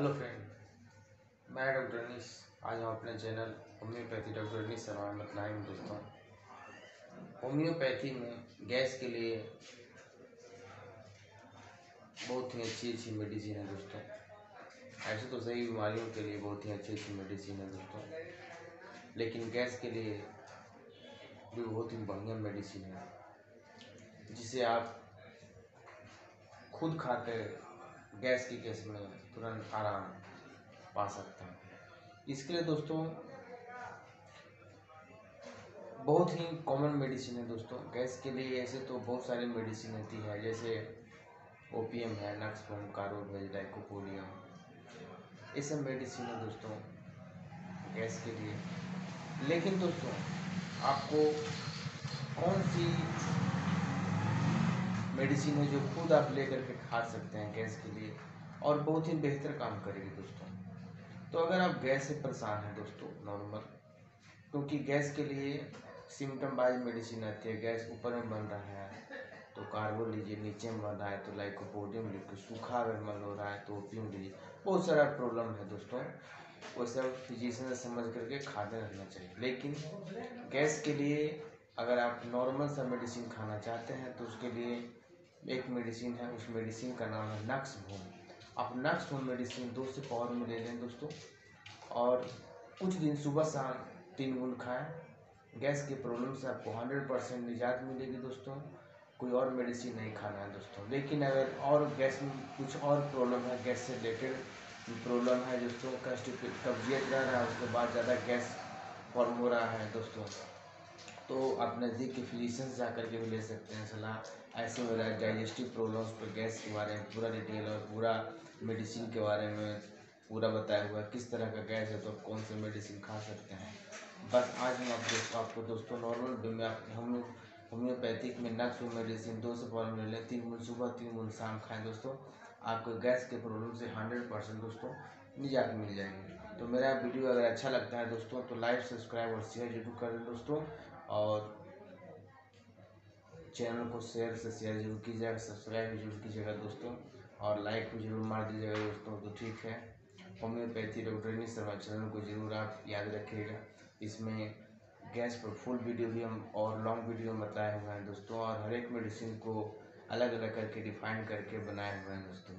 Hello friend मैं doctor Anees आज हम अपने channel homeopathy doctor Anees Sharma में दोस्तों। होम्योपैथी में गैस के लिए बहुत ही अच्छी अच्छी मेडिसिन है दोस्तों। ऐसे तो सही बीमारियों के लिए बहुत ही अच्छी अच्छी मेडिसिन है दोस्तों। लेकिन गैस के लिए भी बहुत ही बढ़िया मेडिसिन है। जिसे आप खुद खाकर गैस की केस में तुरंत आराम पा सकते हैं। इसके लिए दोस्तों, बहुत ही कॉमन मेडिसिन है दोस्तों। गैस के लिए ऐसे तो बहुत सारी मेडिसिन होती है, जैसे ओपीएम है नक्सफोम कारोवेज डाइकोपोलियम ये सब मेडिसिन है दोस्तों, गैस के लिए। लेकिन दोस्तों, आपको कौन सी मेडिसिन है जो खुद आप ले करके खा सकते हैं गैस के लिए और बहुत ही बेहतर काम करेगी दोस्तों। तो अगर आप गैस से परेशान हैं दोस्तों नॉर्मल क्योंकि गैस के लिए सिम्टम वाइज मेडिसिन आती है, गैस ऊपर में बन रहा है तो कार्बो लीजिए, नीचे में बन रहा है तो लाइकोपोडियम लीजिए सूखा अगर मन हो रहा है तो ओपियम लीजिए। बहुत सारा प्रॉब्लम है दोस्तों, वो सब फिजिशियन समझ करके खाते रहना चाहिए। लेकिन गैस के लिए अगर आप नॉर्मल सा मेडिसिन खाना चाहते हैं तो उसके लिए एक मेडिसिन है, उस मेडिसिन का नाम है नक्स भूम आप नक्स भूम मेडिसिन दो से पावर में ले लें दोस्तों, और कुछ दिन सुबह शाम तीन गुण खाएँ। गैस के प्रॉब्लम से आपको हंड्रेड परसेंट निजात मिलेगी दोस्तों। कोई और मेडिसिन नहीं खाना है दोस्तों। लेकिन अगर और गैस में कुछ और प्रॉब्लम है, गैस से रिलेटेड प्रॉब्लम है दोस्तों कब्जियत रह रहा है, उसके बाद ज़्यादा गैस फॉर्म हो रहा है दोस्तों। तो आप नज़दीक के फिजिशियन से आकर के भी ले सकते हैं सलाह। ऐसे मेरा डाइजेस्टिव प्रॉब्लम्स पर गैस के बारे में, पूरा डिटेल और पूरा मेडिसिन के बारे में पूरा बताया हुआ है किस तरह का गैस है तो आप कौन से मेडिसिन खा सकते हैं। बस आज हम आप दोस्तों आपको दोस्तों नॉर्मल में हम होम्योपैथिक में नक्स मेडिसिन दो से पावर ले, तीन मुन सुबह, तीन मुन शाम खाएँ दोस्तों। आपको गैस के प्रॉब्लम से हंड्रेड परसेंट दोस्तों निजात मिल जाएगी। तो मेरा वीडियो अगर अच्छा लगता है दोस्तों तो लाइक सब्सक्राइब और शेयर ज़रूर करें दोस्तों। और चैनल को शेयर से शेयर ज़रूर कीजिएगा सब्सक्राइब भी ज़रूर कीजिएगा दोस्तों, और लाइक भी ज़रूर मार दीजिएगा दोस्तों तो ठीक है। होम्योपैथी डॉक्टर शर्मा चैनल को ज़रूर आप याद रखिएगा। इसमें गैस पर फुल वीडियो भी हम और लॉन्ग वीडियो बताए हुए हैं दोस्तों, और हर एक मेडिसिन को अलग अलग करके डिफाइन करके बनाए हुए हैं दोस्तों।